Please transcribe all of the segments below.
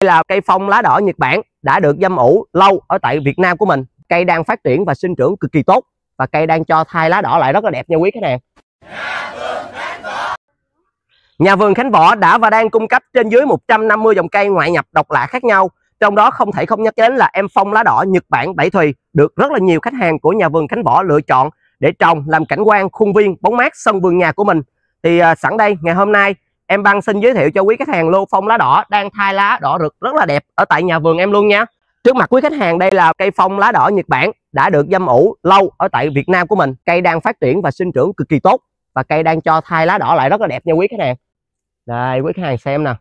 Đây là cây phong lá đỏ Nhật Bản đã được dâm ủ lâu ở tại Việt Nam của mình. Cây đang phát triển và sinh trưởng cực kỳ tốt và cây đang cho thai lá đỏ lại rất là đẹp nha quý khách hàng. Nhà vườn Khánh Võ đã và đang cung cấp trên dưới 150 dòng cây ngoại nhập độc lạ khác nhau. Trong đó không thể không nhắc đến là em phong lá đỏ Nhật Bản Bảy Thùy được rất là nhiều khách hàng của nhà vườn Khánh Võ lựa chọn để trồng làm cảnh quan khuôn viên bóng mát sân vườn nhà của mình. Thì à, sẵn đây, ngày hôm nay em băng xin giới thiệu cho quý khách hàng lô phong lá đỏ đang thai lá đỏ rực rất là đẹp ở tại nhà vườn em luôn nha. Trước mặt quý khách hàng đây là cây phong lá đỏ Nhật Bản đã được dâm ủ lâu ở tại Việt Nam của mình. Cây đang phát triển và sinh trưởng cực kỳ tốt và cây đang cho thai lá đỏ lại rất là đẹp nha quý khách hàng. Đây quý khách hàng xem nè.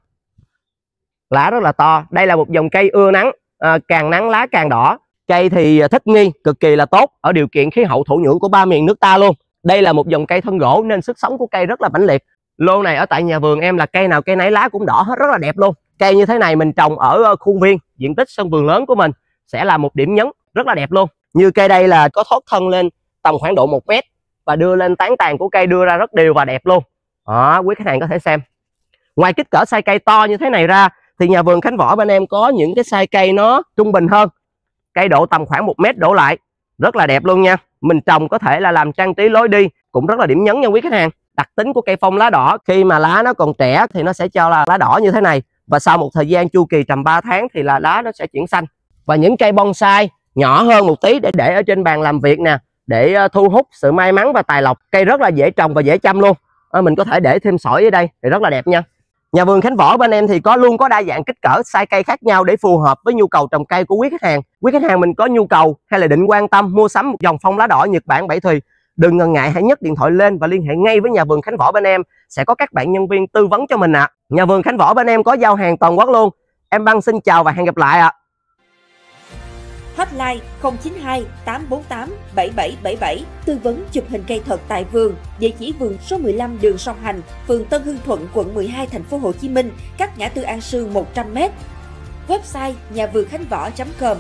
Lá rất là to. Đây là một dòng cây ưa nắng, à, càng nắng lá càng đỏ. Cây thì thích nghi cực kỳ là tốt ở điều kiện khí hậu thổ nhưỡng của ba miền nước ta luôn. Đây là một dòng cây thân gỗ nên sức sống của cây rất là mãnh liệt. Lô này ở tại nhà vườn em là cây nào cây nấy lá cũng đỏ hết rất là đẹp luôn. Cây như thế này mình trồng ở ờ, khuôn viên, diện tích sân vườn lớn của mình sẽ là một điểm nhấn rất là đẹp luôn. Như cây đây là có thoát thân lên tầm khoảng độ 1 mét và đưa lên tán tàn của cây đưa ra rất đều và đẹp luôn. Đó, quý khách hàng có thể xem. Ngoài kích cỡ sai cây to như thế này ra thì nhà vườn Khánh Võ bên em có những cái sai cây nó trung bình hơn. Cây độ tầm khoảng 1 mét đổ lại. Rất là đẹp luôn nha. Mình trồng có thể là làm trang trí lối đi cũng rất là điểm nhấn nha quý khách hàng. Đặc tính của cây phong lá đỏ. Khi mà lá nó còn trẻ thì nó sẽ cho là lá đỏ như thế này. Và sau một thời gian chu kỳ tầm 3 tháng thì là lá nó sẽ chuyển xanh. Và những cây bonsai nhỏ hơn một tí để để ở trên bàn làm việc nè để ờ, thu hút sự may mắn và tài lộc. Cây rất là dễ trồng và dễ chăm luôn. À, mình có thể để thêm sỏi ở đây thì rất là đẹp nha. Nhà vườn Khánh Võ bên em thì có luôn có đa dạng kích cỡ size cây khác nhau để phù hợp với nhu cầu trồng cây của quý khách hàng. Quý khách hàng mình có nhu cầu hay là định quan tâm mua sắm một dòng phong lá đỏ Nhật Bản Bảy Thùy đừng ngần ngại hãy nhấc điện thoại lên và liên hệ ngay với nhà vườn Khánh Võ bên em. Sẽ có các bạn nhân viên tư vấn cho mình ạ. À. nhà vườn Khánh Võ bên em có giao hàng toàn quốc luôn. Em băng xin chào và hẹn gặp lại ạ. À hotline 092 848 7777, tư vấn chụp hình cây thật tại vườn, địa chỉ vườn số 15 đường Song Hành, phường Tân Hưng Thuận, quận 12, thành phố Hồ Chí Minh, cách ngã tư An Sương 100m. Website nhà vườn khánh võ.com